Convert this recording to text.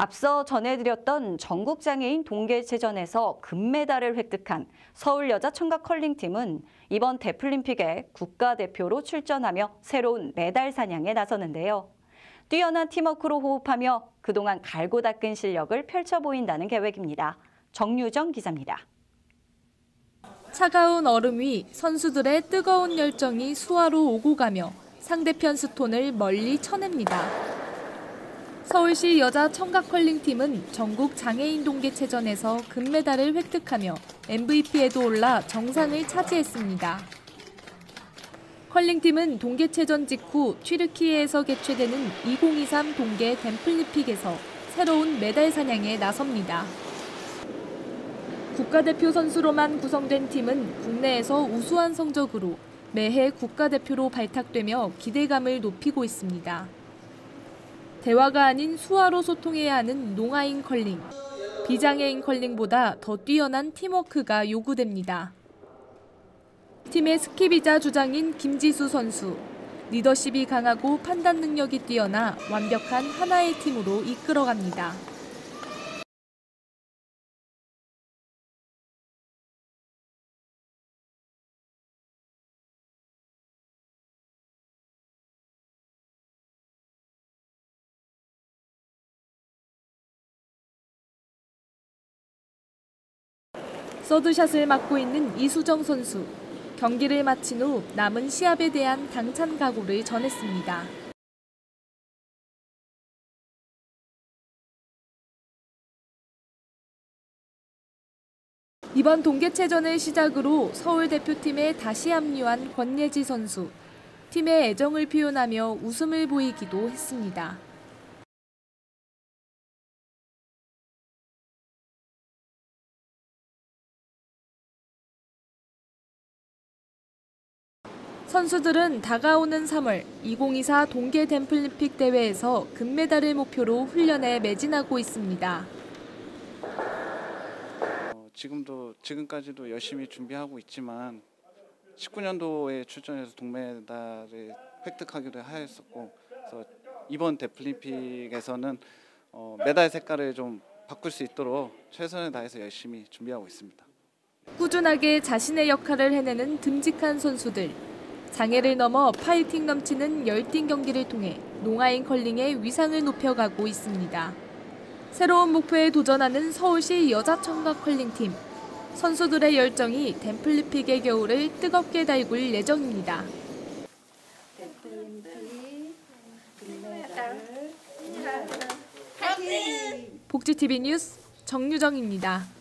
앞서 전해드렸던 전국장애인 동계체전에서 금메달을 획득한 서울여자 청각 컬링팀은 이번 데플림픽에 국가대표로 출전하며 새로운 메달 사냥에 나서는데요. 뛰어난 팀워크로 호흡하며 그동안 갈고 닦은 실력을 펼쳐 보인다는 계획입니다. 정유정 기자입니다. 차가운 얼음 위 선수들의 뜨거운 열정이 수화로 오고 가며 상대편 스톤을 멀리 쳐냅니다. 서울시 여자 청각 컬링팀은 전국 장애인 동계체전에서 금메달을 획득하며 MVP에도 올라 정상을 차지했습니다. 컬링팀은 동계체전 직후 튀르키예에서 개최되는 2023 동계 댐플리픽에서 새로운 메달 사냥에 나섭니다. 국가대표 선수로만 구성된 팀은 국내에서 우수한 성적으로 매해 국가대표로 발탁되며 기대감을 높이고 있습니다. 대화가 아닌 수화로 소통해야 하는 농아인 컬링. 비장애인 컬링보다 더 뛰어난 팀워크가 요구됩니다. 팀의 스키비자 주장인 김지수 선수. 리더십이 강하고 판단 능력이 뛰어나 완벽한 하나의 팀으로 이끌어갑니다. 서드샷을 맡고 있는 이수정 선수. 경기를 마친 후 남은 시합에 대한 당찬 각오를 전했습니다. 이번 동계체전을 시작으로 서울 대표팀에 다시 합류한 권예지 선수. 팀의 애정을 표현하며 웃음을 보이기도 했습니다. 선수들은 다가오는 3월 2024 동계 댐플리픽 대회에서 금메달을 목표로 훈련에 매진하고 있습니다. 어, 지금도 지금까지도 열심히 준비하고 있지만 19년도에 출전해서 동메달을 획득하기도 하였었고 그래서 이번 데플리픽에서는 어, 메달 색깔을 좀 바꿀 수 있도록 최선을 다해서 열심히 준비하고 있습니다. 꾸준하게 자신의 역할을 해내는 듬직한 선수들. 장애를 넘어 파이팅 넘치는 열띤 경기를 통해 농아인 컬링의 위상을 높여가고 있습니다. 새로운 목표에 도전하는 서울시 여자 청각 컬링팀. 선수들의 열정이 댐플리픽의 겨울을 뜨겁게 달굴 예정입니다. 복지TV 뉴스 정유정입니다.